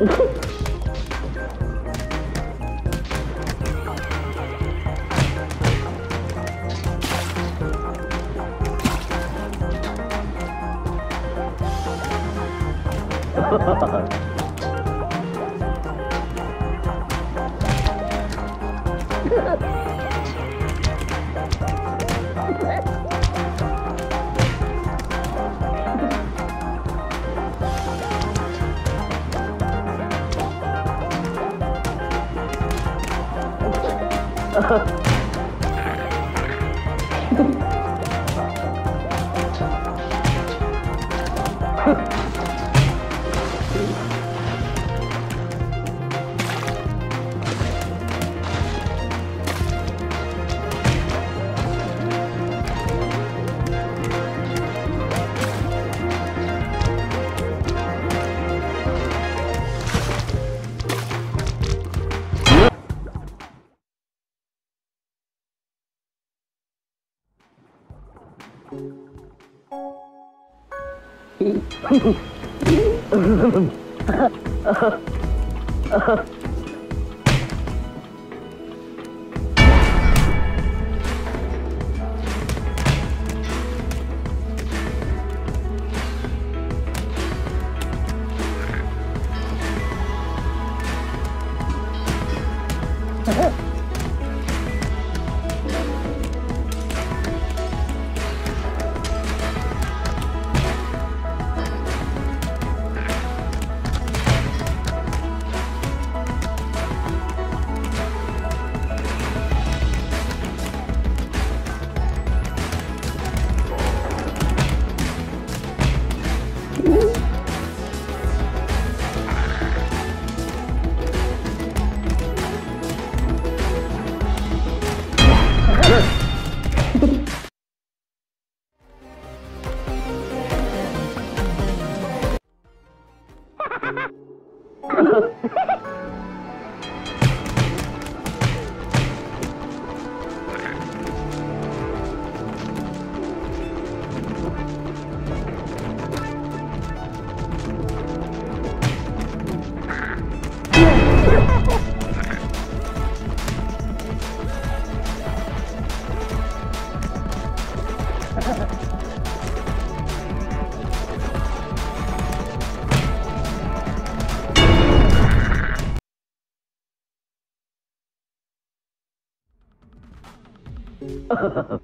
Ha ha ha! Adiós. Uh-huh. Ha ha ha!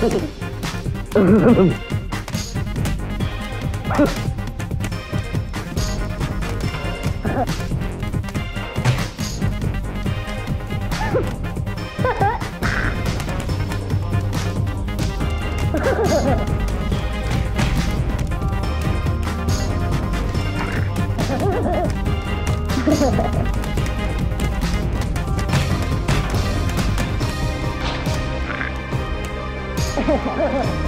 ha! Ha ha ha!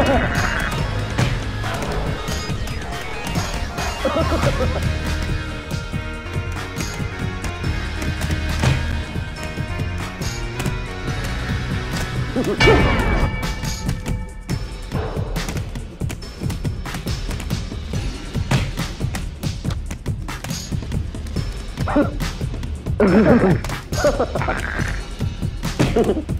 Ha ha ha.